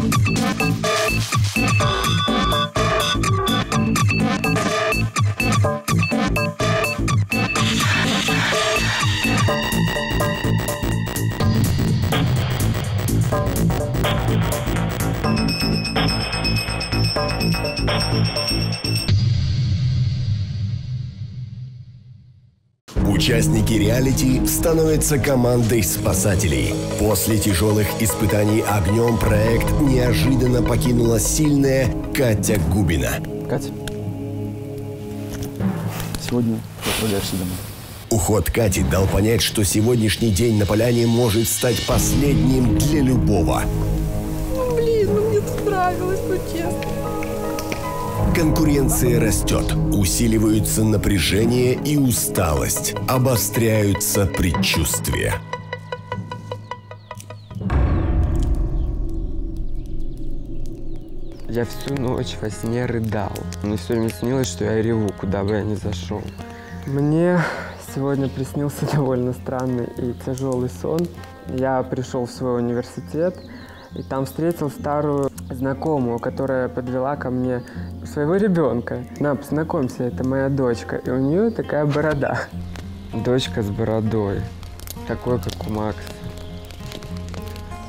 Thank you. Участники реалити становятся командой спасателей. После тяжелых испытаний огнем проект неожиданно покинула сильная Катя Губина. Катя, сегодня отправляешься домой. Уход Кати дал понять, что сегодняшний день на поляне может стать последним для любого. Ну, блин, ну мне тут нравилось, ну честно. Конкуренция растет, усиливаются напряжение и усталость, обостряются предчувствия. Я всю ночь во сне рыдал. Мне все время снилось, что я реву, куда бы я ни зашел. Мне сегодня приснился довольно странный и тяжелый сон. Я пришел в свой университет и там встретил старую знакомую, которая подвела ко мне своего ребенка. На, познакомься, это моя дочка. И у нее такая борода. Дочка с бородой. Такой, как у Макса.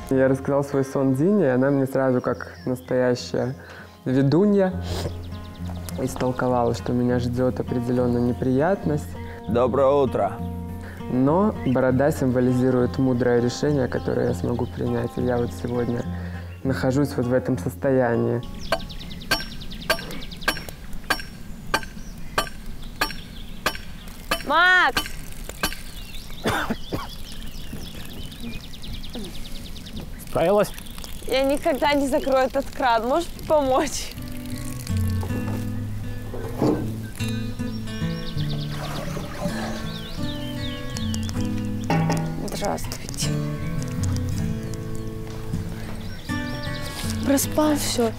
Я рассказал свой сон Дине, и она мне сразу, как настоящая ведунья, истолковала, что меня ждет определенная неприятность. Доброе утро. Но борода символизирует мудрое решение, которое я смогу принять. И я вот сегодня нахожусь вот в этом состоянии. Макс! Справилась? Я никогда не закрою этот кран. Можешь помочь? Здравствуйте. Проспал все.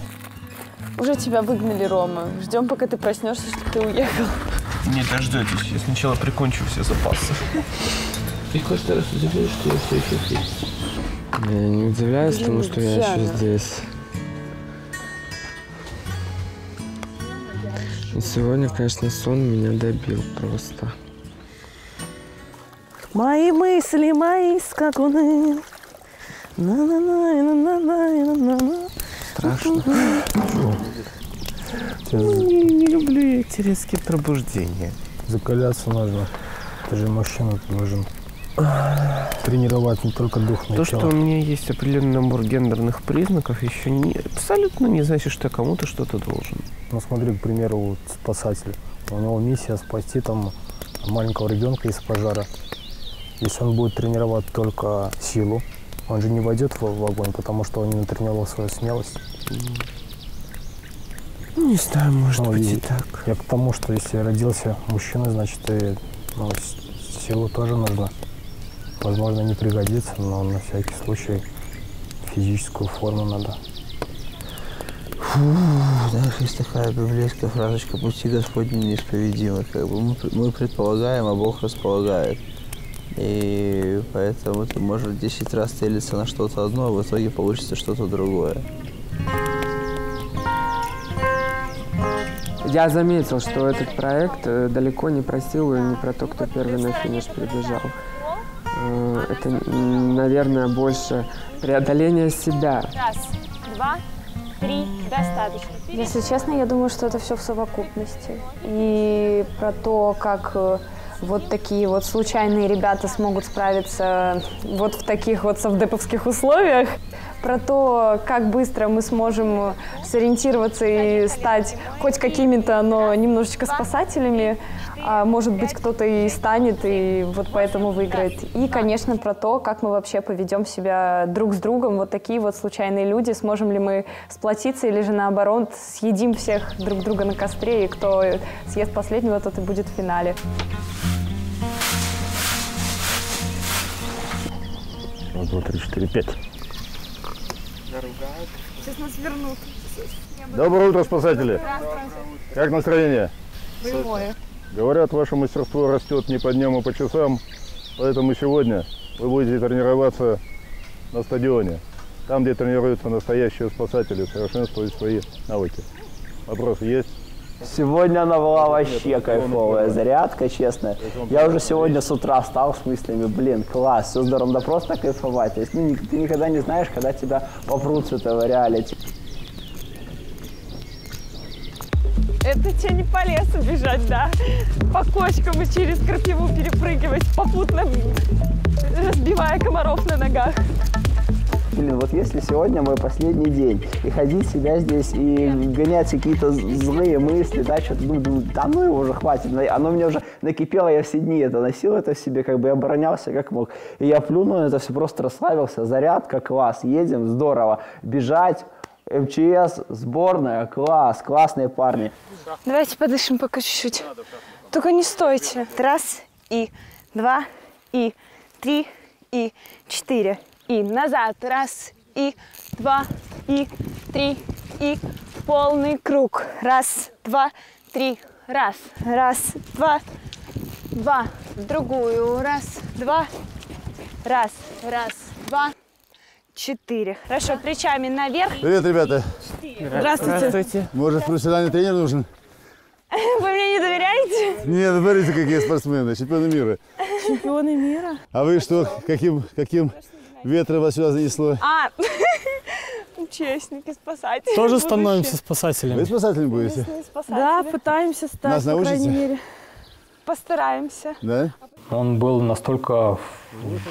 Уже тебя выгнали, Рома. Ждем, пока ты проснешься, чтобы ты уехал. Не дождетесь. Я сначала прикончу все запасы. Ты каждый раз удивляешь, что я все еще здесь. Я не удивляюсь Блин, тому, что я еще здесь. И сегодня, конечно, сон меня добил просто. Мои мысли, мои скакуны. На-на-на-на-на-на-на-на. Страшно. Не, не люблю эти резкие пробуждения. Закаляться нужно. Ты же мужчина, ты должен тренировать не только дух, но и То, что у тело. меня есть определенный набор гендерных признаков, еще не, абсолютно не значит, что я кому-то что-то должен. Ну смотри, к примеру, вот спасатель. У него миссия спасти там маленького ребенка из пожара. Если он будет тренировать только силу, он же не войдет в, в огонь, потому что он не натренировал свою смелость. Ну, не знаю, может Ну, быть и и так. Я к тому, что если родился мужчина, значит и ну, силу тоже нужно. Возможно, не пригодится, но на всякий случай физическую форму надо. Знаешь, есть такая библейская фразочка «Пути Господни неисповедимы». Как бы мы, мы предполагаем, а Бог располагает. И поэтому ты можешь 10 раз целиться на что-то одно, а в итоге получится что-то другое. Я заметил, что этот проект э, далеко не про силу и не про то, кто первый на финиш прибежал. Э, Это, наверное, больше преодоление себя. Раз, два, три. Достаточно. Если честно, я думаю, что это все в совокупности. И про то, как э, вот такие вот случайные ребята смогут справиться вот в таких вот совдеповских условиях, про то, как быстро мы сможем сориентироваться и стать хоть какими-то, но немножечко спасателями, а может быть, кто-то и станет, и вот поэтому выиграет. И, конечно, про то, как мы вообще поведем себя друг с другом, вот такие вот случайные люди, сможем ли мы сплотиться или же наоборот съедим всех друг друга на костре, и кто съест последнего, тот и будет в финале. Два, три, четыре, пять. Сейчас нас вернут. Доброе утро, спасатели! Как настроение? Боевое. Говорят, ваше мастерство растет не по дням, а по часам, поэтому сегодня вы будете тренироваться на стадионе. Там, где тренируются настоящие спасатели, совершенствуют свои навыки. Вопросы есть? Сегодня она была вообще кайфовая зарядка, честно. Я уже сегодня с утра встал с мыслями, блин, класс, все здорово, да просто кайфовать. То есть ну, ты никогда не знаешь, когда тебя попрут с этого реалити. Это тебе не по лесу бежать, да? По кочкам и через крапиву перепрыгивать, попутно разбивая комаров на ногах. Блин, вот если сегодня мой последний день, и ходить себя здесь, и гонять какие-то злые мысли, да, что-то, ну, думаю, да ну его уже хватит, оно мне уже накипело, я все дни это носил это в себе, как бы я оборонялся как мог. И я плюнул это все, просто расслабился, зарядка, класс, едем, здорово, бежать, МЧС, сборная, класс, классные парни. Давайте подышим пока чуть-чуть. Только не стойте. Раз, и два, и три, и четыре. И назад. Раз, и два, и три, и полный круг. Раз, два, три. Раз, раз, два, два. В другую. Раз, два, раз, раз, два, четыре. Хорошо, плечами наверх. Привет, ребята. Здравствуйте. Здравствуйте. Может, профессиональный тренер нужен? Вы мне не доверяете? Нет, смотрите, какие спортсмены, чемпионы мира. Чемпионы мира. А вы что, каким, каким ветром вас сюда занесло? А, участники, спасатели. Тоже будущее. становимся спасателями. Вы спасателем будете? Спасатели. Да, пытаемся стать, Нас по крайней научите? мере. Постараемся. Да? Он был настолько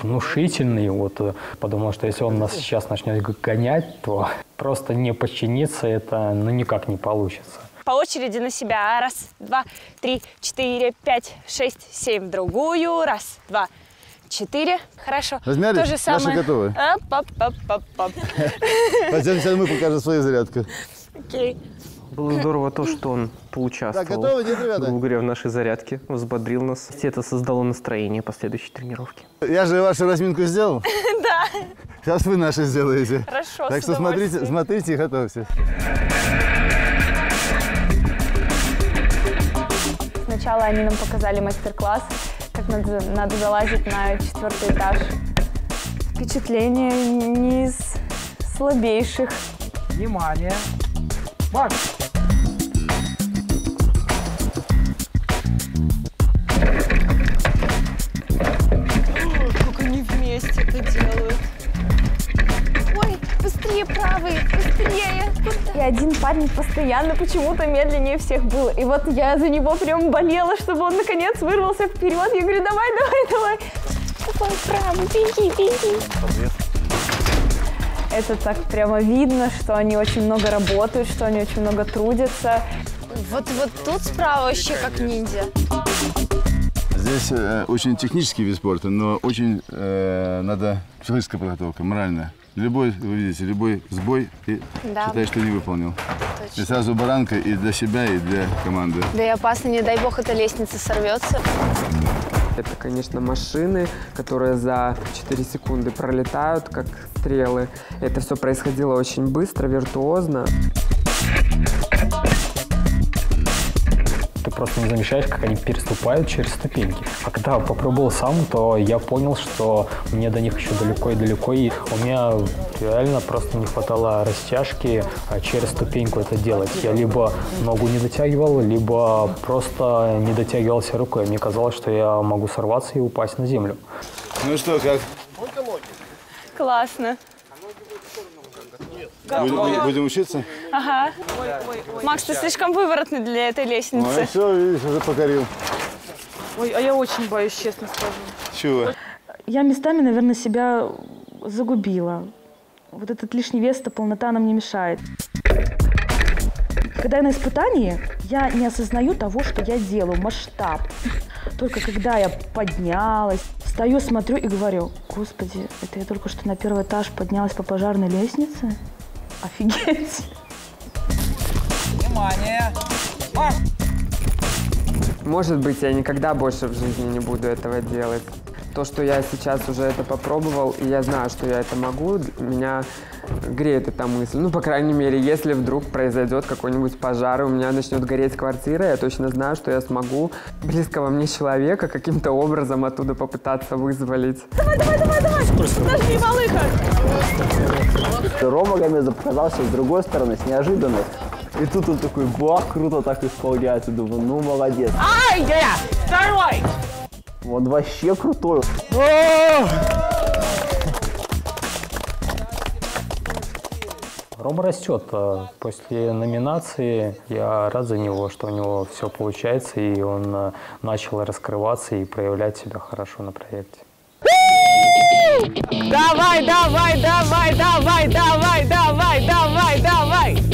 внушительный, вот, подумал, что если он нас сейчас начнет гонять, то просто не подчиниться это ну, никак не получится. По очереди на себя. Раз, два, три, четыре, пять, шесть, семь. В другую. Раз, два, четыре. Хорошо. Размялись? То же Наши самое. готовы. Оп, оп, оп, оп, оп. Хотя сейчас мы покажем свою зарядку. Окей. Было здорово то, что он поучаствовал. Так, готовы, нет, ребята? грубо говоря, в нашей зарядке, взбодрил нас. Это создало настроение последующей тренировки. Я же вашу разминку сделал. Да. Сейчас вы наши сделаете. Хорошо, Так что смотрите, смотрите и готовьтесь. Сначала они нам показали мастер-класс, как надо, надо залазить на четвертый этаж. Впечатление не из слабейших. Внимание. Макс! Как они вместе это делают. Быстрее правый, быстрее. И один парень постоянно почему-то медленнее всех был. И вот я за него прям болела, чтобы он наконец вырвался вперед. Я говорю, давай, давай, давай. Давай, правый, беги, беги. Это так прямо видно, что они очень много работают, что они очень много трудятся. Вот, вот тут справа вообще как ниндзя. Здесь э, очень технический вид спорта, но очень э, надо психологическая подготовка, моральная. Любой, вы видите, любой сбой, и Да. считаешь, что не выполнил. Точно. И сразу баранка и для себя, и для команды. Да и опасно, не дай бог, эта лестница сорвется. Это, конечно, машины, которые за 4 секунды пролетают, как стрелы. Это все происходило очень быстро, виртуозно. Просто не замечаешь, как они переступают через ступеньки. А когда попробовал сам, то я понял, что мне до них еще далеко и далеко. И у меня реально просто не хватало растяжки а, через ступеньку это делать. Я либо ногу не дотягивал, либо просто не дотягивался рукой. Мне казалось, что я могу сорваться и упасть на землю. Ну что, как? Классно. Будем, будем учиться? Ага. Макс, ты слишком выворотный для этой Ну, лестницы. все, видишь, уже покорил. Ой, а я очень боюсь, честно скажу. Чего? Я местами, наверное, себя загубила. Вот этот лишний вес, эта полнота нам не мешает. Когда я на испытании, я не осознаю того, что я делаю, масштаб. Только когда я поднялась, встаю, смотрю и говорю, господи, это я только что на первый этаж поднялась по пожарной лестнице? Офигеть! Внимание. Марш! Может быть, я никогда больше в жизни не буду этого делать. То, что я сейчас уже это попробовал, и я знаю, что я это могу, меня греет эта мысль. Ну, по крайней мере, если вдруг произойдет какой-нибудь пожар, и у меня начнет гореть квартира, я точно знаю, что я смогу близкого мне человека каким-то образом оттуда попытаться вызволить. Давай, давай, давай, давай! Подожди, малыха! Рома Гомезов показался с другой стороны, с неожиданной. И тут он такой, бах, круто так исполняется. Думаю, ну молодец. Ай, я! Второй! Он вообще крутой. Рома растет. а После номинации я рад за него, что у него все получается, и он а, начал раскрываться и проявлять себя хорошо на проекте. Давай, давай, давай, давай, давай, давай, давай, давай!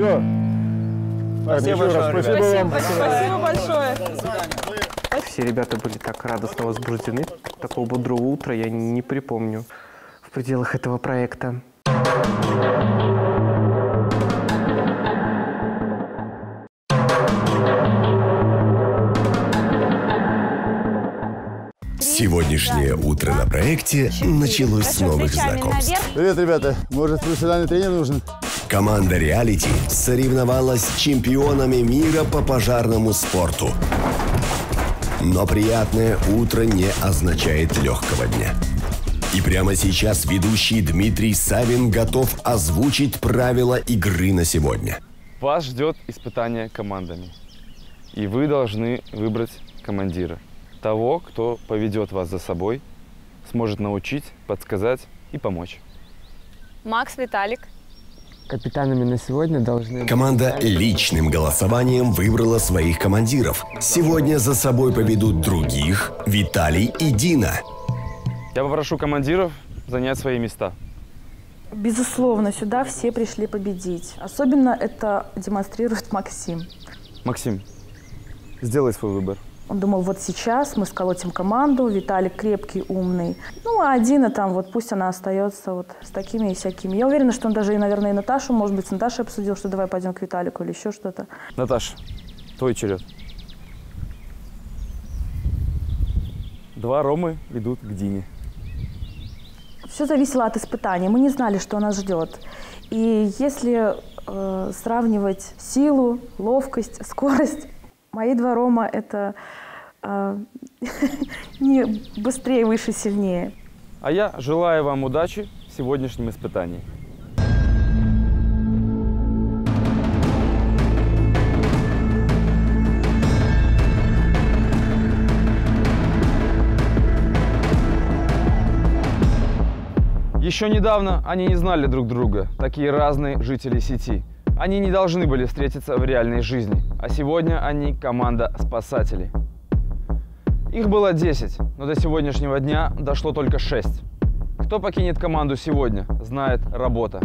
Все. Спасибо большое, ребят. Спасибо большое. Все ребята были так радостно возбуждены. Такого бодрого утра я не припомню в пределах этого проекта. Сегодняшнее утро на проекте началось с новых знакомств. Привет, ребята. Может, профессиональный тренер нужен? Команда «Реалити» соревновалась с чемпионами мира по пожарному спорту. Но приятное утро не означает легкого дня. И прямо сейчас ведущий Дмитрий Савин готов озвучить правила игры на сегодня. Вас ждет испытание командами. И вы должны выбрать командира. Того, кто поведет вас за собой, сможет научить, подсказать и помочь. Макс, Виталик. Капитанами на сегодня должны... Команда личным голосованием выбрала своих командиров. Сегодня за собой поведут других Виталий и Дина. Я попрошу командиров занять свои места. Безусловно, сюда все пришли победить. Особенно это демонстрирует Максим. Максим, сделай свой выбор. Он думал, вот сейчас мы сколотим команду, Виталик крепкий, умный. Ну, а Дина там, вот пусть она остается вот с такими и всякими. Я уверена, что он даже, и, наверное, и Наташу, может быть, с Наташей обсудил, что давай пойдем к Виталику или еще что-то. Наташ, твой черед. Два Ромы идут к Дине. Все зависело от испытаний. Мы не знали, что нас ждет. И если э, сравнивать силу, ловкость, скорость, мои два Рома – это э, не быстрее, выше, сильнее. А я желаю вам удачи в сегодняшнем испытании. Еще недавно они не знали друг друга, такие разные жители сети. Они не должны были встретиться в реальной жизни, а сегодня они команда спасателей. Их было 10, но до сегодняшнего дня дошло только 6. Кто покинет команду сегодня, знает работа.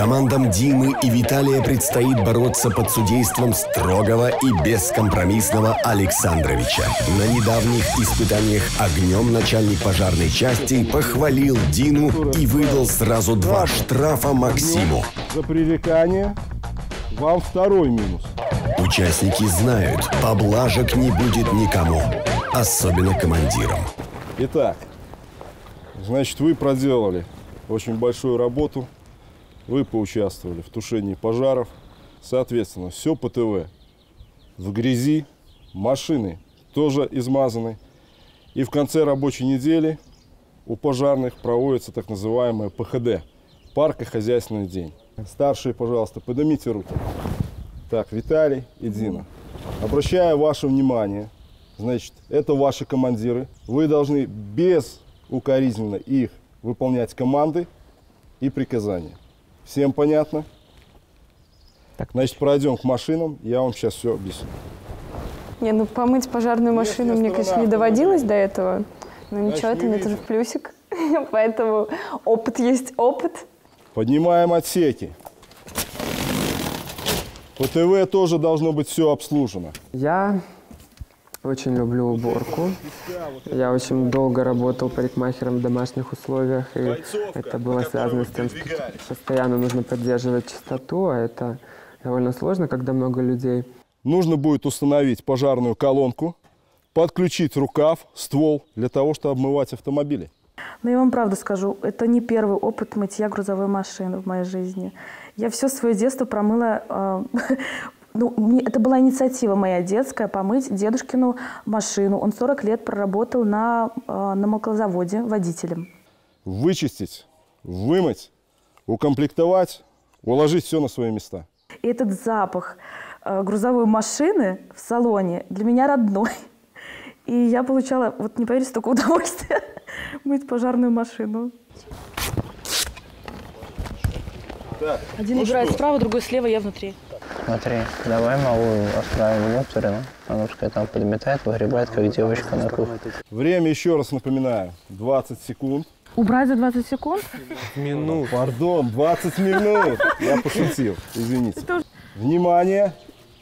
Командам Димы и Виталия предстоит бороться под судейством строгого и бескомпромиссного Александровича. На недавних испытаниях огнем начальник пожарной части похвалил Дину и выдал сразу два штрафа Максиму. За пререкание вам второй минус. Участники знают, поблажек не будет никому, особенно командирам. Итак, значит, вы проделали очень большую работу. Вы поучаствовали в тушении пожаров. Соответственно, все ПТВ в грязи, машины тоже измазаны. И в конце рабочей недели у пожарных проводится так называемое ПХД – парко-хозяйственный день. Старшие, пожалуйста, поднимите руки. Так, Виталий и Дина. Обращаю ваше внимание, значит, это ваши командиры. Вы должны безукоризненно их выполнять команды и приказания. Всем понятно? Так. Значит, пройдем к машинам, я вам сейчас все объясню. Не, ну помыть пожарную машину мне, конечно, не доводилось до этого. Но ничего, это мне тоже в плюсик. Поэтому опыт есть опыт. Поднимаем отсеки. По ТВ тоже должно быть все обслужено. Я Очень люблю уборку. Я очень долго работал парикмахером в домашних условиях, и это было связано с тем, что постоянно нужно поддерживать чистоту, а это довольно сложно, когда много людей. Нужно будет установить пожарную колонку, подключить рукав, ствол для того, чтобы обмывать автомобили. Но я вам правду скажу, это не первый опыт мытья грузовой машины в моей жизни. Я все свое детство промыла... э, ну, мне- это была инициатива моя детская, помыть дедушкину машину. Он 40 лет проработал на, э, на молокозаводе водителем. Вычистить, вымыть, укомплектовать, уложить все на свои места. И этот запах э, грузовой машины в салоне для меня родной. И я получала, вот не поверите, столько удовольствия мыть пожарную машину. Один ну играет что? справа, другой слева, я внутри. Смотри, давай малую отправим в Моторину. Она пускай там подметает, выгребает, как девочка на кухне. Время, еще раз напоминаю, 20 секунд. Убрать за 20 секунд? Минут. Пардон, 20 минут. Я пошутил, извините. Внимание,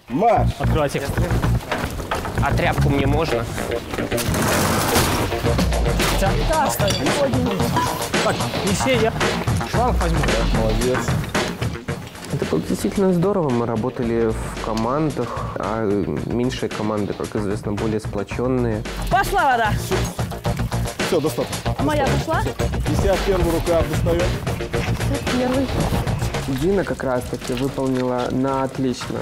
марш! Открывай текст. А тряпку мне можно? Так, Так, я шланг возьму. Молодец. Это было действительно здорово. Мы работали в командах, а меньшие команды, как известно, более сплоченные. Пошла вода. Все, достаточно. Моя пошла? 51 рука достает. Первый. Дина как раз-таки выполнила на отлично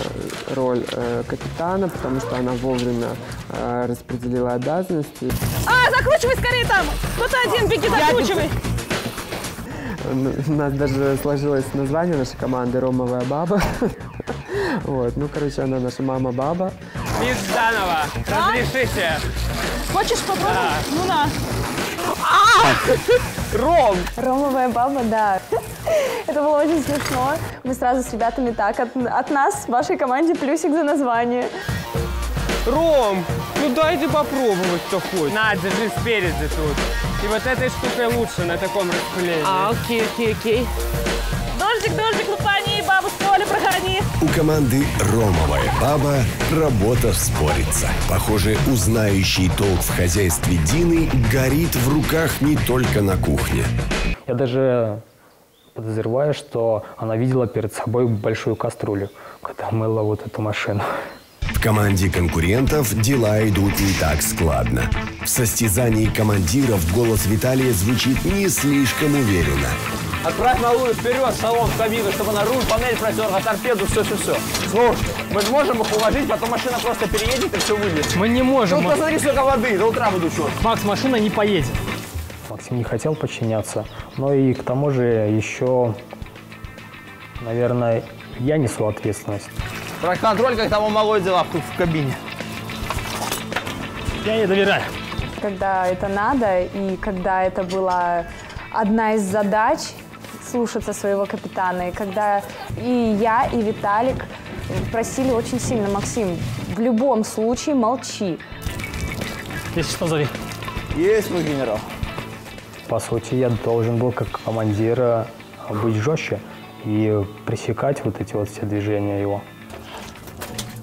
роль э, капитана, потому что она вовремя э, распределила обязанности. А, закручивай скорее там! Кто-то один, беги, закручивай! У нас даже сложилось название нашей команды «Ромовая баба». Вот, ну, короче, она наша мама-баба. Мисс Данова, разрешите. Хочешь попробовать? Ну на. Ром! Ромовая баба, да. Это было очень смешно. Мы сразу с ребятами так, от, от нас, вашей команде, плюсик за название. Ром, ну дайте попробовать кто хочет. На, держи спереди тут. И вот этой штукой лучше на таком распылении. А, окей, окей, окей. Дождик, дождик, лупани, бабу с поля прогони. У команды «Ромовая баба» работа спорится. Похоже, узнающий толк в хозяйстве Дины горит в руках не только на кухне. Я даже подозреваю, что она видела перед собой большую кастрюлю, когда мыла вот эту машину. В команде конкурентов дела идут не так складно. В состязании командиров голос Виталия звучит не слишком уверенно. Отправь малую вперед, салон, в кабину, чтобы она руль, панель протерла, торпеду, все-все-все. Слушай, мы же можем их уложить, потом машина просто переедет и все выльет. Мы не можем. Тут посмотри, сколько воды, до утра буду черт. Макс, машина не поедет. Максим не хотел подчиняться, но и к тому же еще, наверное, я несу ответственность. Про контроль, как там у малой дела тут в кабине. Я ей доверяю. Когда это надо и когда это была одна из задач слушаться своего капитана. И когда и я, и Виталик просили очень сильно, Максим, в любом случае молчи. Если что, зови. Есть мой генерал. По сути, я должен был как командир э, быть жестче и пресекать вот эти вот все движения его.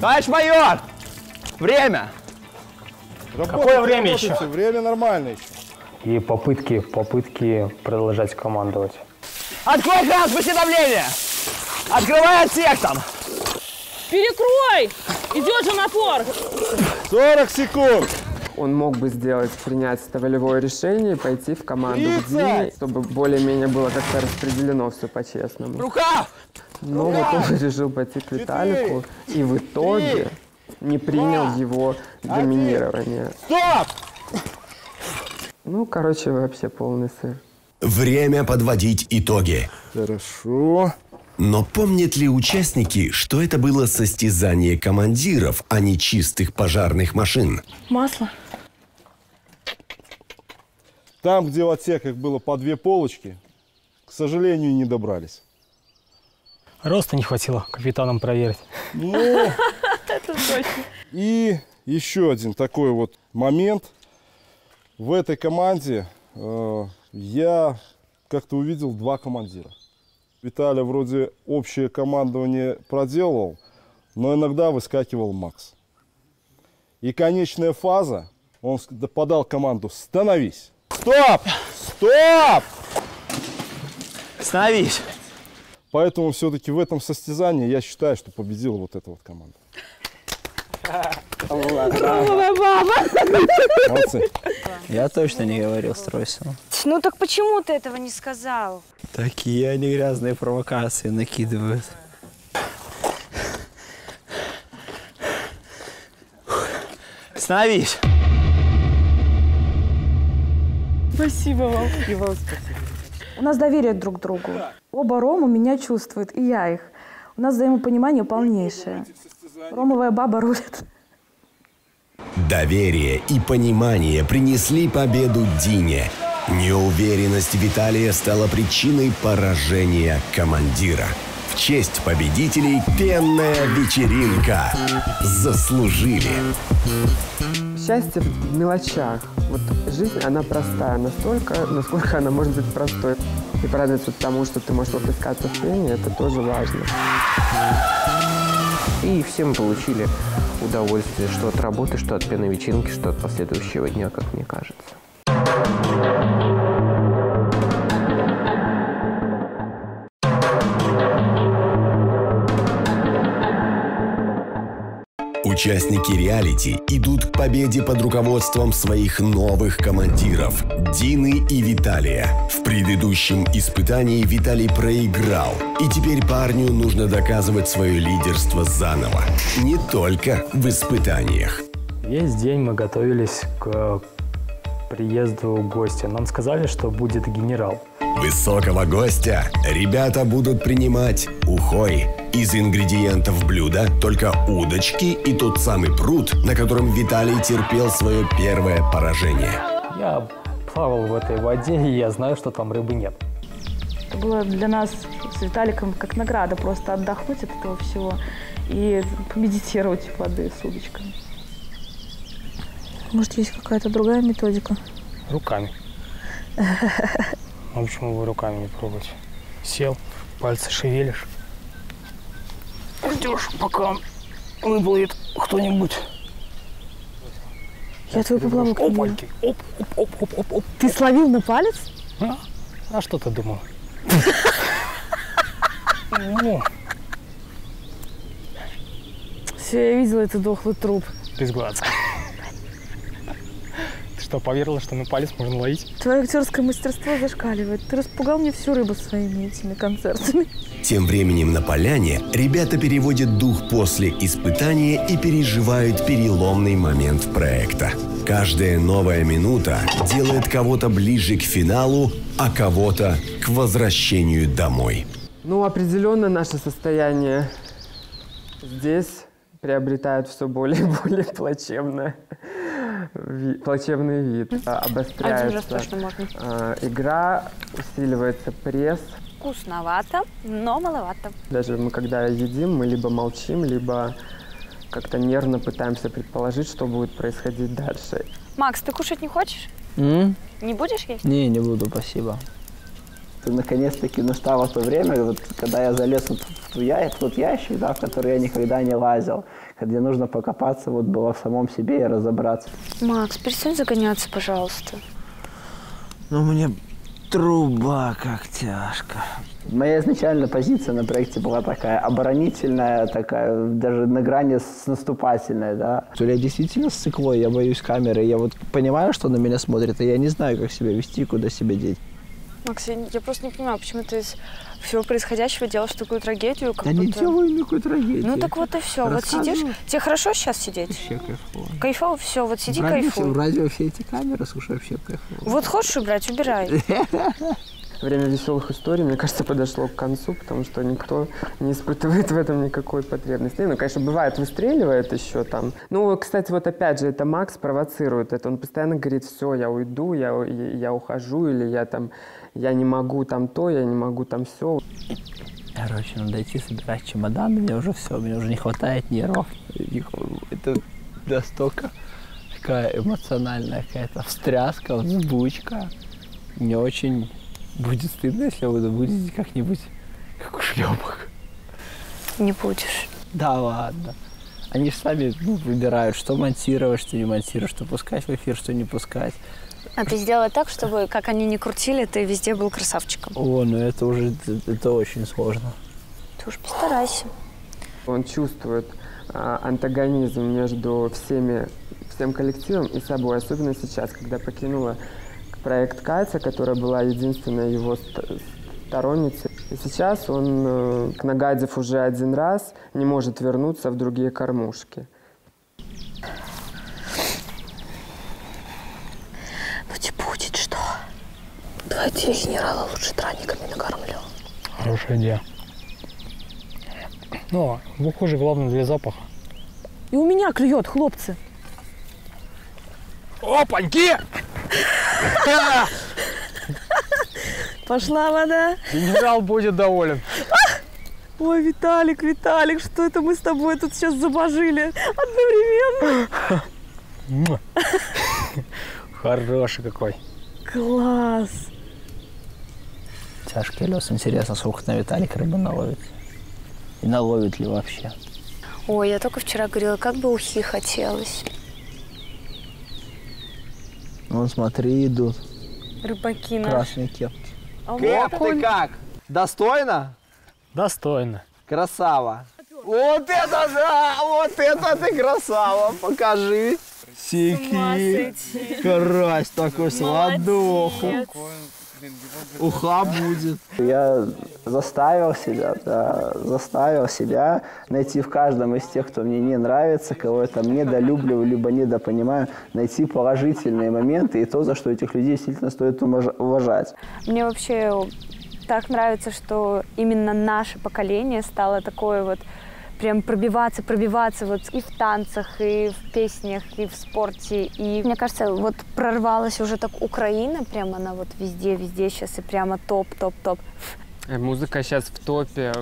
Товарищ майор! Время! Какое время еще? Работайте, Время нормальное еще. И попытки, попытки продолжать командовать. Открой кран, спусти давление! Открывай отсек там! Перекрой! Идет же напор! 40 секунд! Он мог бы сделать, принять это волевое решение и пойти в команду к 30! Дине, чтобы более-менее было как-то распределено все по-честному. Рука! Но вот он решил пойти к Виталику и в итоге не принял его доминирование. Стоп! Ну, короче, вообще полный сыр. Время подводить итоги. Хорошо. Но помнят ли участники, что это было состязание командиров, а не чистых пожарных машин? Масло. Там, где в отсеках было по две полочки, к сожалению, не добрались. Роста не хватило капитаном проверить. Ну, Это точно. и еще один такой вот момент. В этой команде э, я как-то увидел два командира. Виталий вроде общее командование проделал, но иногда выскакивал Макс. И конечная фаза, он подал команду «Становись!» Стоп! Стоп! Становись! Поэтому все-таки в этом состязании я считаю, что победила вот эта вот команда. Здоровая баба. Молодцы. Я точно не говорил с Тройсом. Ну так почему ты этого не сказал? Такие они грязные провокации накидывают. Становись! Спасибо вам. И вам спасибо. У нас доверие друг к другу. Оба Рому меня чувствуют, и я их. У нас взаимопонимание полнейшее. Ромовая баба рулит. Доверие и понимание принесли победу Дине. Неуверенность Виталия стала причиной поражения командира. В честь победителей пенная вечеринка. Заслужили. Счастье в мелочах. Вот жизнь, она простая настолько, насколько она может быть простой. И порадоваться тому, что ты можешь выплескаться в пение, это тоже важно. И все мы получили удовольствие, что от работы, что от пенной вечеринки, что от последующего дня, как мне кажется. Участники реалити идут к победе под руководством своих новых командиров Дины и Виталия. В предыдущем испытании Виталий проиграл, и теперь парню нужно доказывать свое лидерство заново. Не только в испытаниях. Весь день мы готовились к приезду гостя. Нам сказали, что будет генерал. Высокого гостя ребята будут принимать ухой. Из ингредиентов блюда только удочки и тот самый пруд, на котором Виталий терпел свое первое поражение. Я плавал в этой воде, и я знаю, что там рыбы нет. Это было для нас с Виталиком как награда просто отдохнуть от этого всего и помедитировать в воды с удочками. Может, есть какая-то другая методика? Руками. А почему вы руками не пробуете? Сел, пальцы шевелишь. Ждешь, пока выплывет кто-нибудь. Я твой поплавок. Опаньки. Оп, оп, оп, оп, оп, оп. Ты словил на палец? А? А что ты думал? Ну, Все, я видела этот дохлый труп. без глаз. Ты что, поверила, что на палец можно ловить? Твое актерское мастерство зашкаливает. Ты распугал мне всю рыбу своими этими концертами. Тем временем на поляне ребята переводят дух после испытания и переживают переломный момент проекта. Каждая новая минута делает кого-то ближе к финалу, а кого-то к возвращению домой. Ну, определенно наше состояние здесь приобретает все более и более плачевное, ви- плачевный вид. А, Обостряется Один можно. а, игра, усиливается пресс. Вкусновато, но маловато. Даже мы когда едим, мы либо молчим, либо как-то нервно пытаемся предположить, что будет происходить дальше. Макс, ты кушать не хочешь? М? Не будешь есть? Не, не буду, спасибо. Наконец-таки настало то время, вот, когда я залез вот в, ту я- в тот ящик, да, в который я никогда не лазил, где нужно покопаться вот было в самом себе и разобраться. Макс, перестань загоняться, пожалуйста. Ну, мне труба как тяжко. Моя изначальная позиция на проекте была такая оборонительная, такая даже на грани с наступательной, да. То ли я действительно с циклой, я боюсь камеры, я вот понимаю, что на меня смотрят, и я не знаю, как себя вести, куда себя деть. Макс, я, я просто не понимаю, почему ты из всего происходящего делаешь такую трагедию, как Да не будто- делаю никакой трагедии. Ну так вот и все. Вот сидишь. Тебе хорошо сейчас сидеть? Вообще кайфово. Кайфово, все, вот сиди кайфуй. в радио все эти камеры, слушай, вообще кайфово. Вот хочешь убрать, убирай. Время веселых историй, мне кажется, подошло к концу, потому что никто не испытывает в этом никакой потребности. Ну, конечно, бывает, выстреливает еще там. Ну, кстати, вот опять же, это Макс провоцирует это. Он постоянно говорит, все, я уйду, я, я ухожу, или я там, я не могу там то, я не могу там все. Короче, надо идти собирать чемодан, мне уже все, мне уже не хватает нервов. Это настолько такая эмоциональная какая-то встряска, взбучка. Мне очень будет стыдно, если вы будете как-нибудь как ушлепок. Не будешь. Да ладно. Они же сами ну, выбирают, что монтировать, что не монтировать, что пускать в эфир, что не пускать. А ты сделай так, чтобы, как они не крутили, ты везде был красавчиком. О, ну это уже это, очень сложно. Ты уж постарайся. Он чувствует а, антагонизм между всеми, всем коллективом и собой, особенно сейчас, когда покинула проект Катя, которая была единственной его ст- сторонницей. И сейчас он, э, нагадив уже один раз, не может вернуться в другие кормушки. Ну тебе будет что? Давайте я генерала лучше драниками накормлю. Хорошая идея. Ну, в ухоже главное для запаха. И у меня клюет, хлопцы. Опаньки! Пошла вода. Генерал будет доволен. Ой, Виталик, Виталик, что это мы с тобой тут сейчас забожили одновременно? Хороший какой. Класс. Тяжкий лес. Интересно, сколько на Виталик рыбы наловит. И наловит ли вообще. Ой, я только вчера говорила, как бы ухи хотелось. Вон, смотри, идут Рыбаки наши. красные кепки. А меня такой- как? Достойно? Достойно. Красава. Вот это да! Вот это ты красава! Покажи. Сики. Карась такой сладоху. Уха будет. Я заставил себя, да, заставил себя найти в каждом из тех, кто мне не нравится, кого я там недолюбливаю, либо недопонимаю, найти положительные моменты и то, за что этих людей действительно стоит уважать. Мне вообще так нравится, что именно наше поколение стало такое вот прям пробиваться, пробиваться вот и в танцах, и в песнях, и в спорте. И мне кажется, вот прорвалась уже так Украина, прям она вот везде, везде сейчас и прямо топ, топ, топ. Э, Музыка сейчас в топе,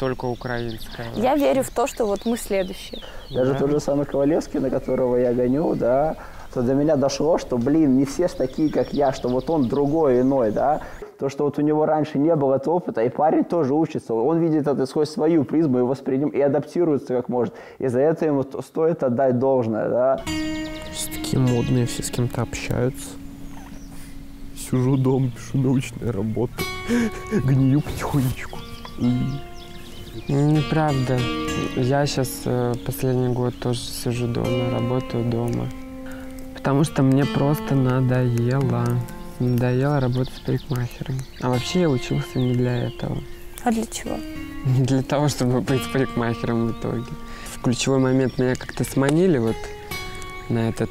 только украинская. Я верю в то, что вот мы следующие. Даже Да. тот же самый Ковалевский, на которого я гоню, да, то до меня дошло, что, блин, не все ж такие, как я, что вот он другой, иной, да. То, что вот у него раньше не было этого опыта, и парень тоже учится. Он видит это сквозь свою призму и восприним, и адаптируется как может. И за это ему стоит отдать должное, да. Все такие модные, все с кем-то общаются. Сижу дома, пишу научные работы. Гнию потихонечку. Неправда. Я сейчас последний год тоже сижу дома, работаю дома. Потому что мне просто надоело. Надоело работать с парикмахером. А вообще я учился не для этого. А для чего? Не для того, чтобы быть парикмахером в итоге. В ключевой момент меня как-то сманили вот на этот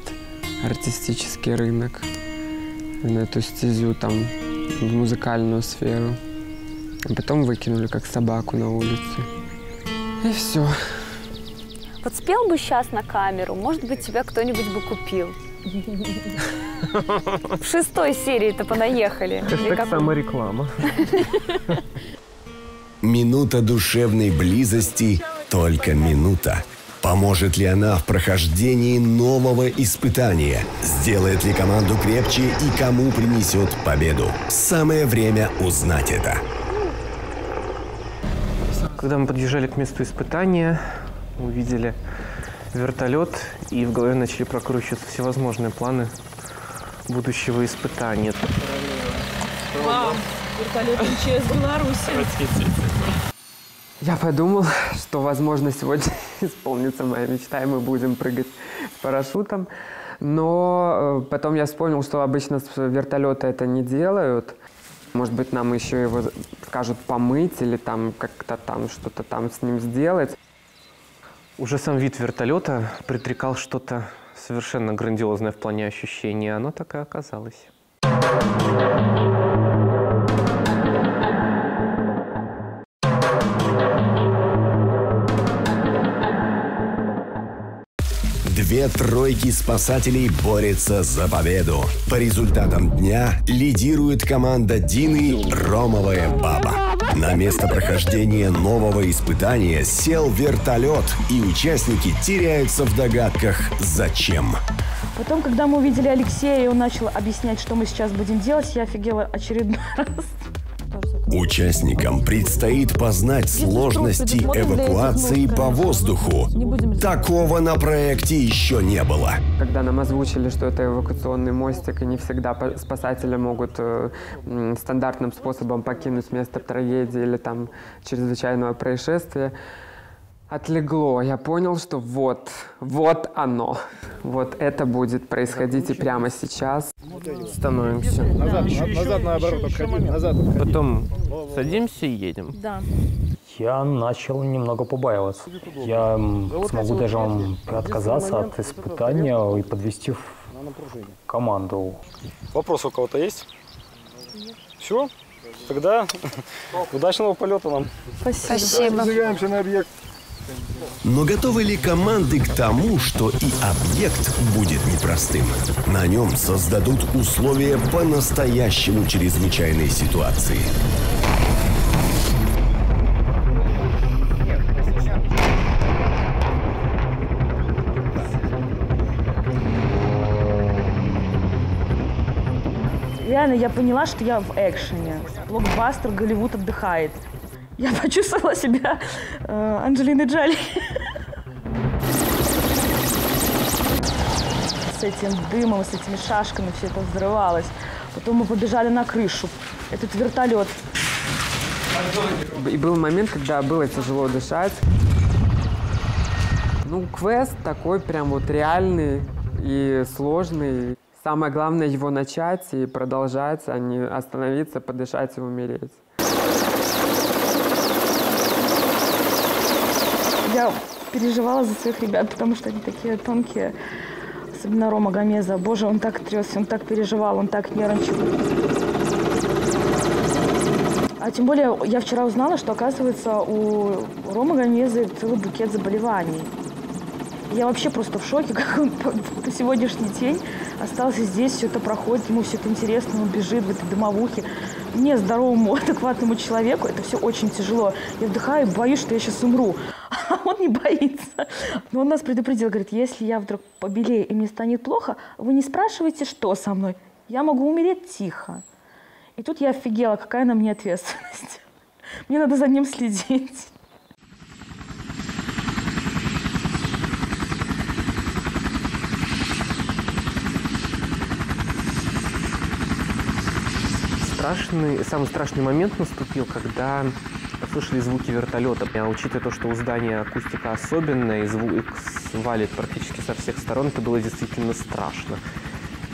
артистический рынок, на эту стезю там, в музыкальную сферу. А потом выкинули как собаку на улицу. И все. Вот спел бы сейчас на камеру, может быть, тебя кто-нибудь бы купил. В шестой серии-то понаехали. Хэштег самореклама. Минута душевной близости – только минута. Поможет ли она в прохождении нового испытания? Сделает ли команду крепче и кому принесет победу? Самое время узнать это. Когда мы подъезжали к месту испытания, увидели вертолет и в голове начали прокручиваться всевозможные планы будущего испытания. Вау, вертолет МЧС Беларуси. Я подумал, что, возможно, сегодня исполнится моя мечта, и мы будем прыгать с парашютом. Но э, потом я вспомнил, что обычно с вертолета это не делают. Может быть, нам еще его скажут помыть или там как-то там что-то там с ним сделать. Уже сам вид вертолета предрекал что-то совершенно грандиозное в плане ощущений, и оно так и оказалось. Две тройки спасателей борются за победу. По результатам дня лидирует команда Дины «Ромовая баба». На место прохождения нового испытания сел вертолет, и участники теряются в догадках «Зачем?». Потом, когда мы увидели Алексея, и он начал объяснять, что мы сейчас будем делать, я офигела очередной раз. Участникам предстоит познать сложности эвакуации по воздуху. Такого на проекте еще не было. Когда нам озвучили, что это эвакуационный мостик, и не всегда спасатели могут э, стандартным способом покинуть место трагедии или там чрезвычайного происшествия, отлегло. Я понял, что вот, вот оно. Вот это будет происходить и прямо сейчас. Становимся. Назад, назад наоборот, отходи, назад отходи. Потом садимся и едем. Да. Я начал немного побаиваться. Я смогу даже вам отказаться от испытания и подвести в команду. Вопрос у кого-то есть? Все? Тогда удачного полета нам. Спасибо. Выдвигаемся на объект. Но готовы ли команды к тому, что и объект будет непростым? На нем создадут условия по-настоящему чрезвычайной ситуации. Реально, я поняла, что я в экшене. Блокбастер Голливуд отдыхает. Я почувствовала себя э, Анджелиной Джоли. С этим дымом, с этими шашками все это взрывалось. Потом мы побежали на крышу. Этот вертолет. И был момент, когда было тяжело дышать. Ну, квест такой прям вот реальный и сложный. Самое главное его начать и продолжать, а не остановиться, подышать и умереть. Я переживала за своих ребят, потому что они такие тонкие. Особенно Рома Гомеза. Боже, он так трясся, он так переживал, он так нервничал. А тем более, я вчера узнала, что, оказывается, у Ромы Гомезы целый букет заболеваний. Я вообще просто в шоке, как он по, по сегодняшний день остался здесь, все это проходит, ему все это интересно, он бежит в этой дымовухе. Мне, здоровому, адекватному человеку, это все очень тяжело. Я вдыхаю, боюсь, что я сейчас умру. А он не боится. Но он нас предупредил, говорит, если я вдруг побелею и мне станет плохо, вы не спрашивайте, что со мной. Я могу умереть тихо. И тут я офигела, какая на мне ответственность. Мне надо за ним следить. Страшный, самый страшный момент наступил, когда послышали звуки вертолета. А учитывая то, что у здания акустика особенная и звук валит практически со всех сторон, это было действительно страшно.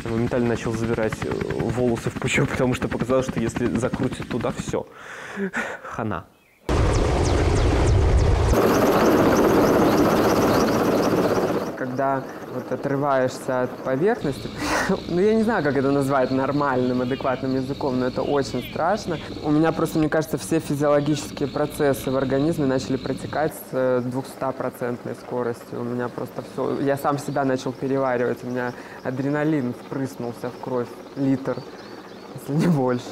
Я моментально начал забирать э, волосы в пучок, потому что показалось, что если закрутит туда, все. Хана. Когда вот отрываешься от поверхности, ну я не знаю, как это назвать нормальным, адекватным языком, но это очень страшно. У меня просто, мне кажется, все физиологические процессы в организме начали протекать с 200% скоростью. У меня просто все, я сам себя начал переваривать, у меня адреналин впрыснулся в кровь, литр, если не больше.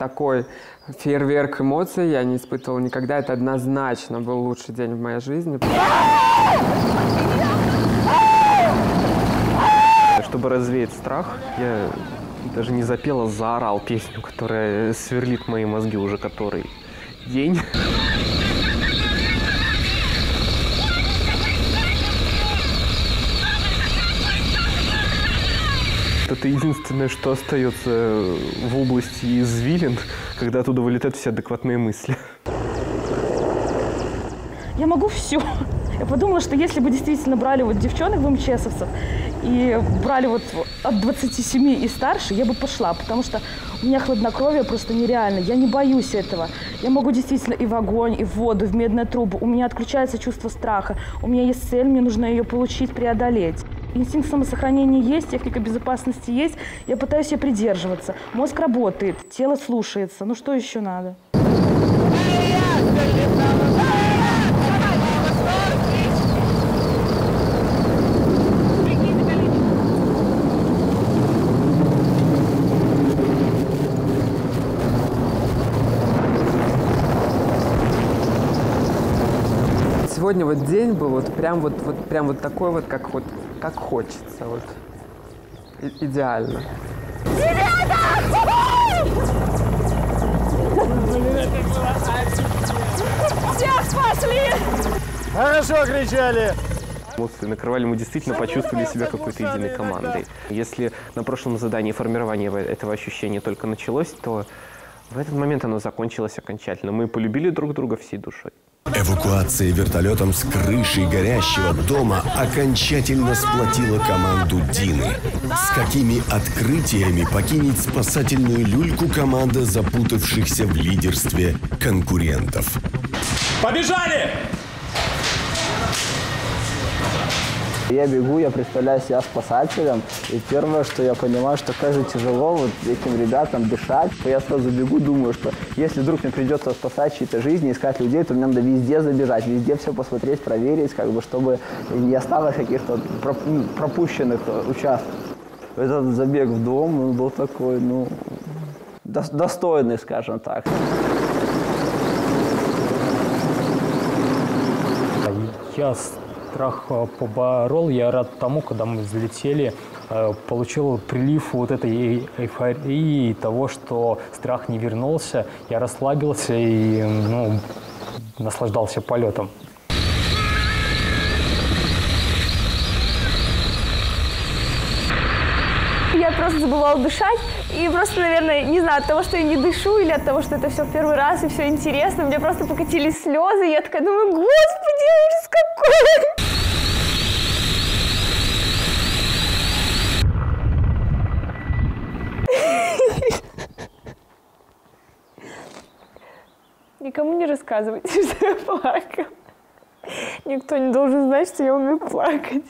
Такой фейерверк эмоций я не испытывал никогда. Это однозначно был лучший день в моей жизни. Чтобы развеять страх, я даже не запел, а заорал песню, которая сверлит мои мозги уже который день. Это единственное, что остается в области извилин, когда оттуда вылетают все адекватные мысли. Я могу все. Я подумала, что если бы действительно брали вот девчонок в МЧСовцев и брали вот от 27 и старше, я бы пошла, потому что у меня хладнокровие просто нереально. Я не боюсь этого. Я могу действительно и в огонь, и в воду, и в медную трубу. У меня отключается чувство страха. У меня есть цель, мне нужно ее получить, преодолеть. Инстинкт самосохранения есть, техника безопасности есть. Я пытаюсь ее придерживаться. Мозг работает, тело слушается. Ну что еще надо? Сегодня вот день был вот прям вот, вот прям вот такой вот, как вот как хочется. Вот. И- идеально. Всех спасли! Хорошо кричали! Эмоции накрывали, мы действительно почувствовали себя какой-то единой командой. Если на прошлом задании формирование этого ощущения только началось, то в этот момент оно закончилось окончательно. Мы полюбили друг друга всей душой. Эвакуация вертолетом с крыши горящего дома окончательно сплотила команду Дины. С какими открытиями покинет спасательную люльку команда запутавшихся в лидерстве конкурентов? Побежали! Я бегу, я представляю себя спасателем, и первое, что я понимаю, что как же тяжело вот этим ребятам дышать. Я сразу бегу, думаю, что если вдруг мне придется спасать чьи-то жизни, искать людей, то мне надо везде забежать, везде все посмотреть, проверить, как бы, чтобы не осталось каких-то ну, пропущенных участков. Этот забег в дом, он был такой, ну, дос- достойный, скажем так. Я страх э, поборол, я рад тому, когда мы взлетели, э, получил прилив вот этой эйфории, того, что страх не вернулся, я расслабился и ну, наслаждался полетом. Я просто забывала дышать. И просто, наверное, не знаю, от того, что я не дышу, или от того, что это все в первый раз и все интересно, мне просто покатились слезы. И я такая думаю, господи, ужас какой! Никому не рассказывайте, что я плакала. Никто не должен знать, что я умею плакать.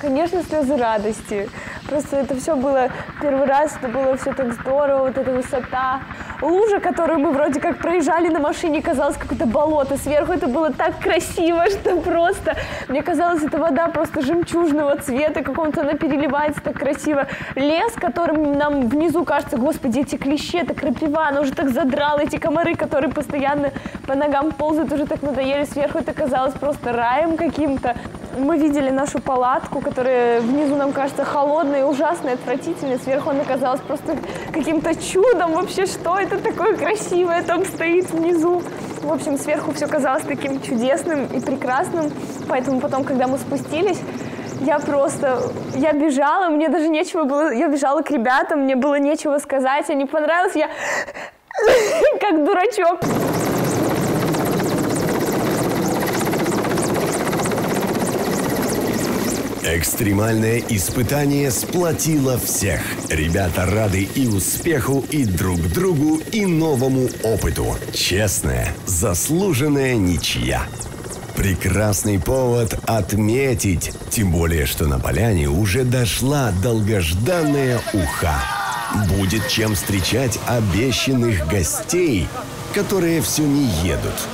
Конечно, слезы радости. Просто это все было первый раз, это было все так здорово, вот эта высота. Лужа, которую мы вроде как проезжали на машине, казалось какое-то болото. Сверху это было так красиво, что просто... Мне казалось, эта вода просто жемчужного цвета, каком-то она переливается так красиво. Лес, которым нам внизу кажется, господи, эти клещи, это крапива, она уже так задрала, эти комары, которые постоянно по ногам ползают, уже так надоели. Сверху это казалось просто раем каким-то. Мы видели нашу палатку, которая внизу нам кажется холодной, ужасной, отвратительной. Сверху она казалась просто каким-то чудом. Вообще, что это такое красивое там стоит внизу? В общем, сверху все казалось таким чудесным и прекрасным. Поэтому потом, когда мы спустились, я просто, я бежала, мне даже нечего было, я бежала к ребятам, мне было нечего сказать, не понравилось, я как дурачок. Экстремальное испытание сплотило всех. Ребята рады и успеху, и друг другу, и новому опыту. Честная, заслуженная ничья. Прекрасный повод отметить, тем более, что на поляне уже дошла долгожданная уха. Будет чем встречать обещанных гостей, которые все не едут.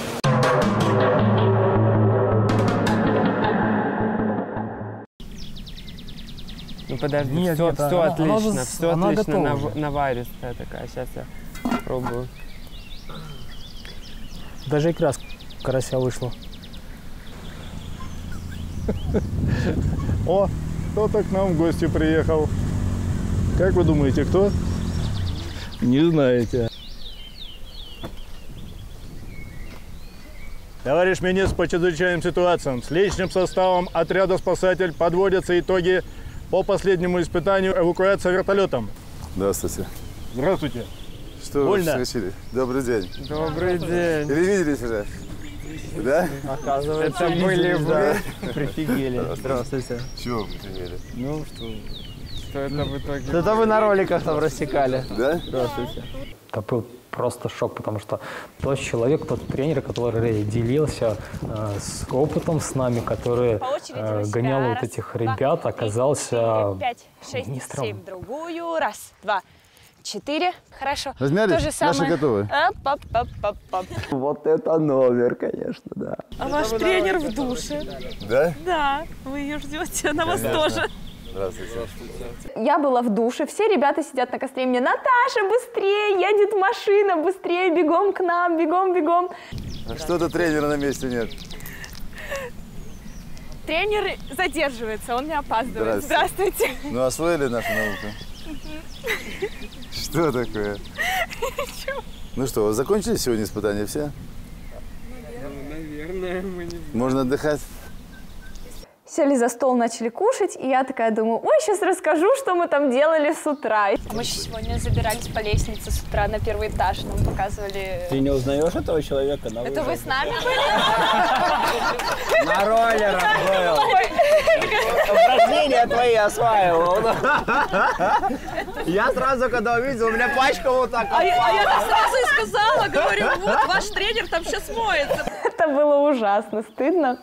Подожди, Нет, все, нет, все она- она отлично, уже- все она отлично, нав- наваристая такая. Сейчас я пробую. Даже икра с карася вышла. О, кто-то к нам в гости приехал. Как вы думаете, кто? Не знаете. Товарищ министр по чрезвычайным ситуациям, с личным составом отряда «Спасатель» подводятся итоги по последнему испытанию эвакуация вертолетом. Здравствуйте. Здравствуйте. Что вы Больно? вскочили? Добрый день. Добрый день. Или виделись уже? Да? Оказывается, Это были вы? да. Прифигели. Здравствуйте. Чего вы прифигели? Ну, что... Что это в итоге? Это вы на роликах там рассекали. Да? Здравствуйте. Просто шок, потому что тот человек, тот тренер, который делился э, с опытом с нами, который э, гонял вот этих ребят, оказался министром. семь. Другую. Раз, два, четыре. Хорошо. Размялись? То же Наши самое. готовы? Оп, оп, оп. Вот это номер, конечно, да. А ваш тренер в душе. Да? Да, вы ее ждете, она вас тоже. Здравствуйте. Я была в душе, все ребята сидят на костре, мне Наташа, быстрее, едет машина, быстрее, бегом к нам, бегом, бегом. А Что-то тренера на месте нет. Тренер задерживается, он не опаздывает. Здрасте. Здравствуйте. Ну, освоили нашу науку? Что такое? Ну что, закончились сегодня испытания все? Наверное, мы не... Можно отдыхать? Сели за стол, начали кушать, и я такая думаю, ой, сейчас расскажу, что мы там делали с утра. Мы сегодня забирались по лестнице с утра на первый этаж, нам показывали... Ты не узнаешь этого человека? На Это вы с нами были? На роллерах был. Упражнения твои осваивал. Я сразу, когда увидел, у меня пачка вот так. А, я- а сразу и сказала, говорю, вот ваш тренер там сейчас моется. Это было ужасно стыдно.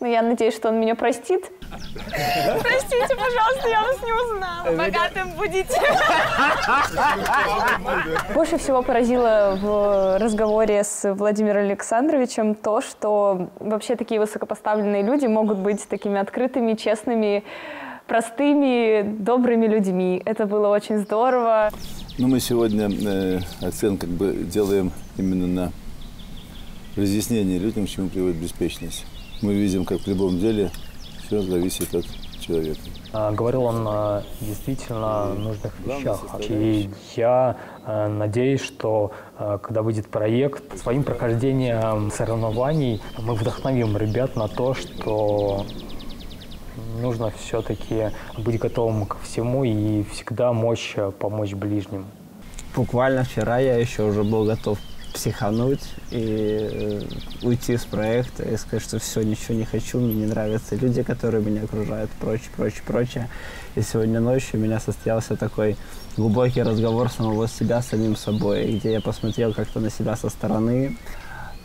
Но я надеюсь, что он меня простит. Простите, пожалуйста, я вас не узнала. Богатым будете. Больше всего поразило в разговоре с Владимиром Александровичем то, что вообще такие высокопоставленные люди могут быть такими открытыми, честными, простыми, добрыми людьми. Это было очень здорово. Ну, мы сегодня э, акцент как бы делаем именно на разъяснение людям, к чему приводит беспечность. Мы видим, как в любом деле все зависит от человека. А, Говорил он о действительно нужных вещах. И я э, надеюсь, что когда выйдет проект, своим прохождением соревнований мы вдохновим ребят на то, что нужно все-таки быть готовым ко всему и всегда мочь помочь ближним. Буквально вчера я еще уже был готов психануть и э, уйти с проекта и сказать, что все, ничего не хочу, мне не нравятся люди, которые меня окружают, прочее, прочее, прочее. И сегодня ночью у меня состоялся такой глубокий разговор самого себя с самим собой, где я посмотрел как-то на себя со стороны,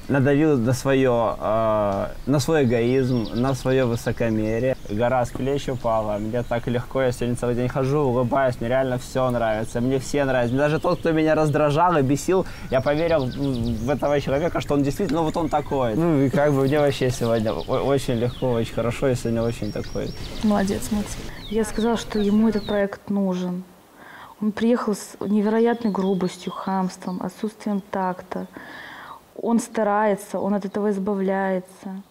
надавил на свое, э, на свой эгоизм, на свое высокомерие. Гора с плеч упала, мне так легко, я сегодня целый день хожу, улыбаюсь, мне реально все нравится, мне все нравятся. Даже тот, кто меня раздражал и бесил, я поверил в этого человека, что он действительно, ну вот он такой. Ну и как бы мне вообще сегодня очень легко, очень хорошо, я сегодня очень такой. Молодец, Макс. Я сказала, что ему этот проект нужен. Он приехал с невероятной грубостью, хамством, отсутствием такта. Он старается, он от этого избавляется.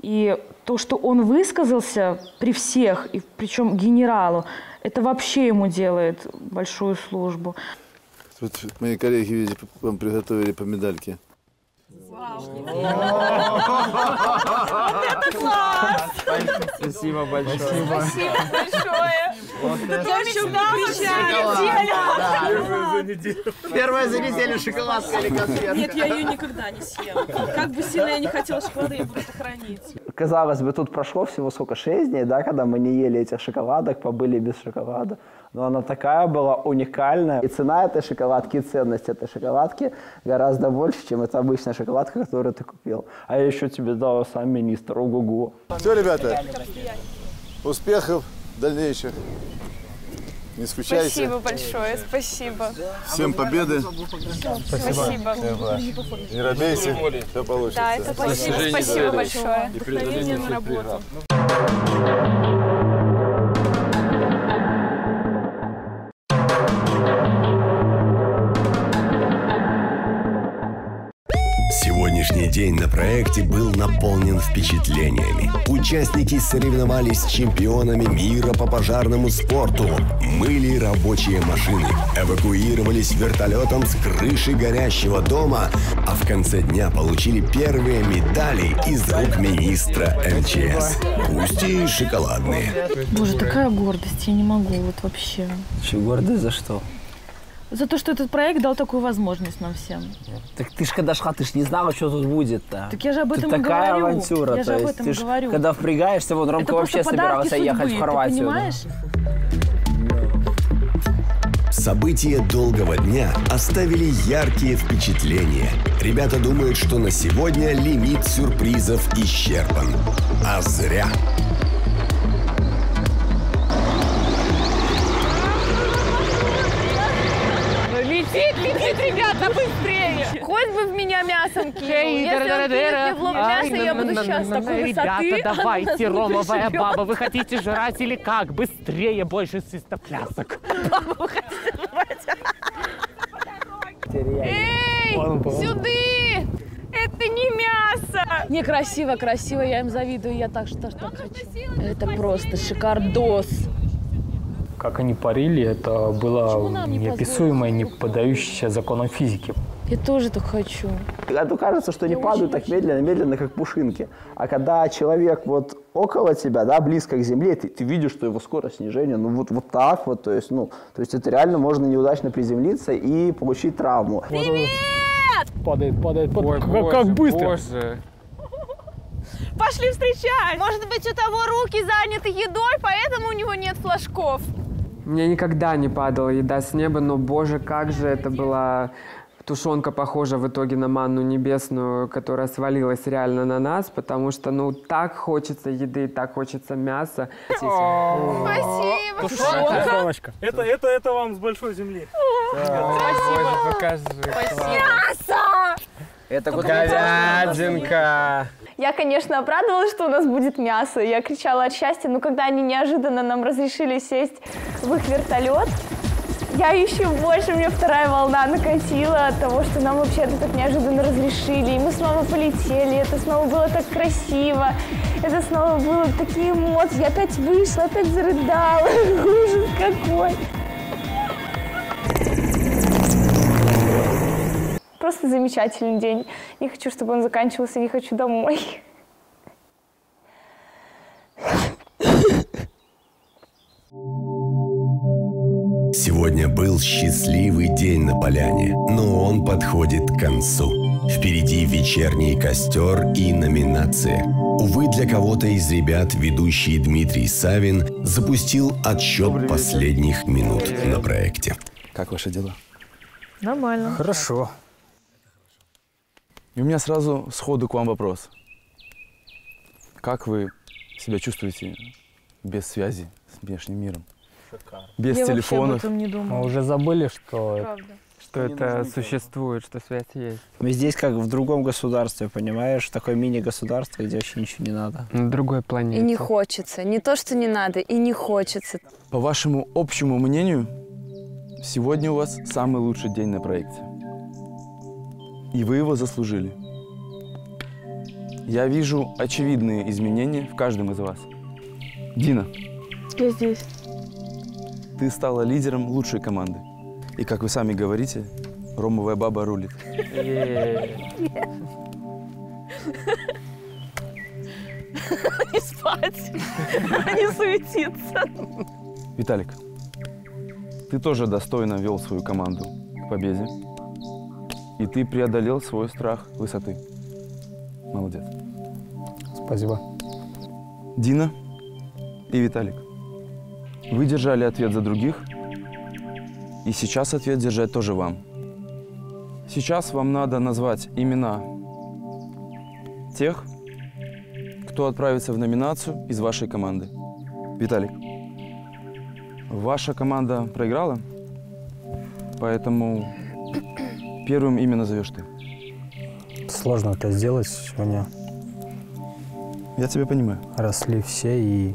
И то, что он высказался при всех, и причем генералу, это вообще ему делает большую службу. Тут мои коллеги, видите, вам приготовили по медальке. Спасибо большое. Спасибо большое. Я мечтала неделю. Первая за неделю шоколадка или конфетка? Нет, я ее никогда не съем. Как бы сильно я не хотела шоколада, я буду это хранить. Казалось бы, тут прошло всего сколько, 6 дней, да, когда мы не ели этих шоколадок, побыли без шоколада. Но она такая была уникальная. И цена этой шоколадки, и ценность этой шоколадки гораздо больше, чем эта обычная шоколадка, которую ты купил. А я еще тебе дал сам министр, ого-го. Все, ребята, успехов дальнейших. Не скучайте. Спасибо большое, спасибо. Всем победы. Спасибо. Не робейте, все получится. Да, это спасибо, спасибо большое. Вдохновение на работу. День на проекте был наполнен впечатлениями. Участники соревновались с чемпионами мира по пожарному спорту, мыли рабочие машины, эвакуировались вертолетом с крыши горящего дома, а в конце дня получили первые медали из рук министра МЧС. Пусть и шоколадные. Боже, такая гордость, я не могу, вот вообще. Че, гордость за что? За то, что этот проект дал такую возможность нам всем. Так ты ж когда шла, ты ж не знала, что тут будет-то. Так я же об Тут этом и такая говорю. авантюра. Я же об этом ты ж говорю. когда впрягаешься, вон Ромка Это вообще собирался ехать судьбы, в Хорватию. Ты да. События долгого дня оставили яркие впечатления. Ребята думают, что на сегодня лимит сюрпризов исчерпан. А зря. Летит, летит, ребята, быстрее! Хоть бы в меня мясом кинул. Если он кинет мне в лоб мясо, я буду сейчас такой Ребята, высоты. а давайте, ромовая баба, вы хотите жрать или как? Быстрее, больше свистоплясок. Эй, сюды! Это не мясо! Не, красиво, красиво, я им завидую, я так что так хочу. Это просто шикардос. Как они парили, это было неописуемое, не поддающееся законам физики. Я тоже так хочу. А то кажется, что они падают так медленно, медленно, как пушинки. А когда человек вот около тебя, да, близко к земле, ты, ты видишь, что его скорость снижения, ну вот, вот так вот, то есть, ну, то есть это реально можно неудачно приземлиться и получить травму. Падает, падает, падает. Ой, как, боже, как быстро. Боже. Пошли встречать! Может быть, у того руки заняты едой, поэтому у него нет флажков. Мне никогда не падала еда с неба, но, боже, как же это была тушенка похожа в итоге на манну небесную, которая свалилась реально на нас, потому что, ну, так хочется еды, так хочется мяса. Спасибо. Тушенка. Это, это, это вам с большой земли. Покажи. Мясо! Это Говядинка. Я, конечно, обрадовалась, что у нас будет мясо. Я кричала от счастья, но когда они неожиданно нам разрешили сесть в их вертолет, я еще больше, мне вторая волна накатила от того, что нам вообще это так неожиданно разрешили. И мы снова полетели, это снова было так красиво, это снова было такие эмоции. Я опять вышла, опять зарыдала. Ужас какой. Просто замечательный день. Не хочу, чтобы он заканчивался, не хочу домой. Сегодня был счастливый день на поляне, но он подходит к концу. Впереди вечерний костер и номинация. Увы, для кого-то из ребят ведущий Дмитрий Савин запустил отсчет последних минут на проекте. Как ваши дела? Нормально. Хорошо. И у меня сразу сходу к вам вопрос. Как вы себя чувствуете без связи с внешним миром? Без Я вообще об телефонов? этом не думала. Мы уже забыли, что, Правда. что это существует, что связь есть. Мы здесь как в другом государстве, понимаешь? Такое мини-государство, где вообще ничего не надо. На другой планете. И не хочется. Не то, что не надо, и не хочется. По вашему общему мнению, сегодня у вас самый лучший день на проекте. И вы его заслужили. Я вижу очевидные изменения в каждом из вас. Дина, Я здесь. ты стала лидером лучшей команды. И, как вы сами говорите, ромовая баба рулит. Не спать, не суетиться. Виталик, ты тоже достойно вел свою команду к победе. И ты преодолел свой страх высоты. Молодец. Спасибо. Дина и Виталик, вы держали ответ за других, и сейчас ответ держать тоже вам. Сейчас вам надо назвать имена тех, кто отправится в номинацию из вашей команды. Виталик, ваша команда проиграла, поэтому первым имя назовешь ты. Сложно это сделать сегодня. Я тебя понимаю. Росли все, и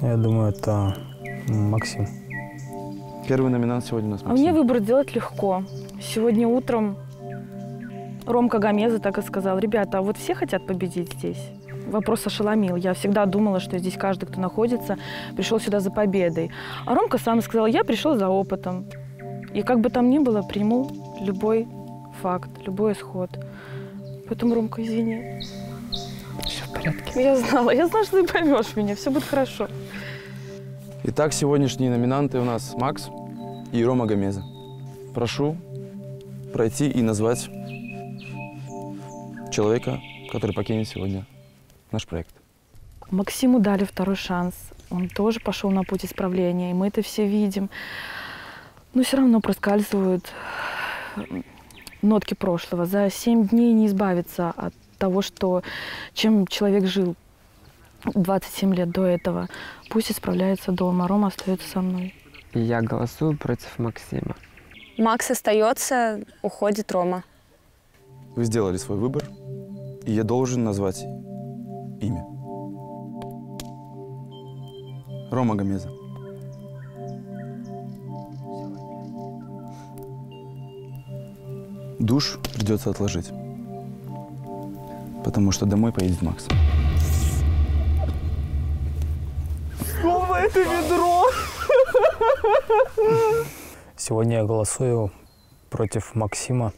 я думаю, это Максим. Первый номинант сегодня у нас А мне выбор делать легко. Сегодня утром Ромка Гомеза так и сказал, ребята, а вот все хотят победить здесь? Вопрос ошеломил. Я всегда думала, что здесь каждый, кто находится, пришел сюда за победой. А Ромка сам сказал, я пришел за опытом. И как бы там ни было, приму любой факт, любой исход. Поэтому, Ромка, извини. Все в порядке. Я знала, я знала, что ты поймешь меня, все будет хорошо. Итак, сегодняшние номинанты у нас Макс и Рома Гомеза. Прошу пройти и назвать человека, который покинет сегодня наш проект. Максиму дали второй шанс. Он тоже пошел на путь исправления, и мы это все видим. Но все равно проскальзывают нотки прошлого. За семь дней не избавиться от того, что, чем человек жил 27 лет до этого. Пусть исправляется дома, Рома остается со мной. И я голосую против Максима. Макс остается, уходит Рома. Вы сделали свой выбор, и я должен назвать имя. Рома Гомеза. Душ придется отложить. потому что домой поедет Макс. Снова это ведро! Сегодня я голосую против Максима.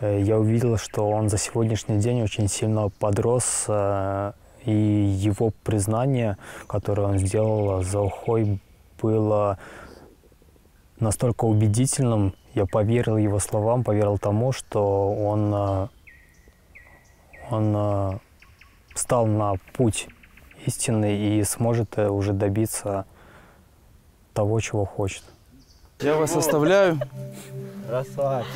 Э, Я увидел, что он за сегодняшний день очень сильно подрос, э, и его признание, которое он сделал за ухой, было настолько убедительным. Я поверил его словам, поверил тому, что он, э, он э, встал на путь истины и сможет э, уже добиться того, чего хочет. Я вас оставляю. Расслабься.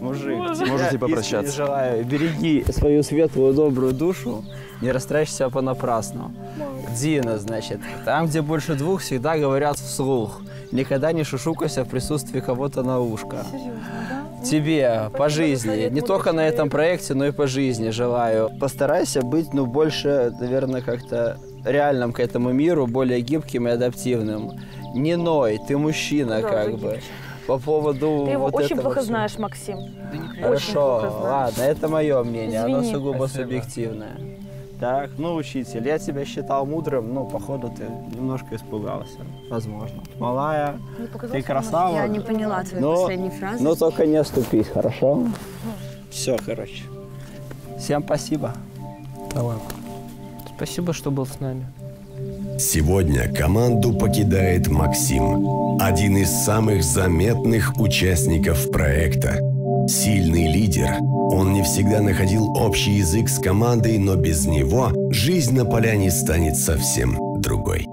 Мужик, Можете попрощаться. желаю. Береги свою светлую, добрую душу. Не растрачь себя понапрасну. Дина, значит, там, где больше двух, всегда говорят вслух. Никогда не шушукайся в присутствии кого-то на ушко. Тебе по жизни, не только на этом проекте, но и по жизни желаю. Постарайся быть, ну, больше, наверное, как-то реальным к этому миру, более гибким и адаптивным. Не ной, ты мужчина, Да, как бы. По поводу Ты его вот очень этого плохо всего. знаешь, Максим. Очень Хорошо, плохо знаешь. ладно, это мое мнение, оно Извини. сугубо Спасибо. субъективное. Так, ну, учитель, я тебя считал мудрым, ну, походу, ты немножко испугался, возможно. Малая, ты красава. Я не поняла твою но, последнюю фразу. Но только не оступись, хорошо? Все, короче. Всем спасибо. Давай. Спасибо, что был с нами. Сегодня команду покидает Максим, один из самых заметных участников проекта. Сильный лидер. Он не всегда находил общий язык с командой, но без него жизнь на поляне станет совсем другой.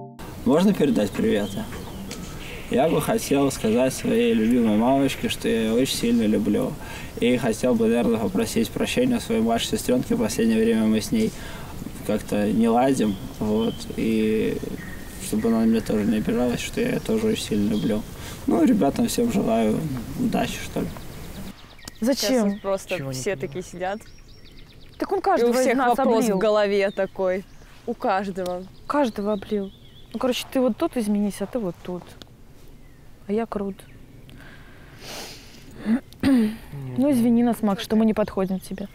Можно передать приветы? Я бы хотел сказать своей любимой мамочке, что я ее очень сильно люблю. И хотел бы, наверное, попросить прощения у своей младшей сестренки. В последнее время мы с ней как-то не ладим. Вот. И чтобы она мне тоже не обижалась, что я ее тоже очень сильно люблю. Ну, ребятам всем желаю удачи, что ли. Зачем? Сейчас просто Чего все такие сидят. Так он каждого И у всех вопрос облил. в голове такой. У каждого. Каждого облил. Ну, короче, ты вот тут изменись, а ты вот тут. А я крут. ну, извини нас, Макс, что мы не подходим к тебе.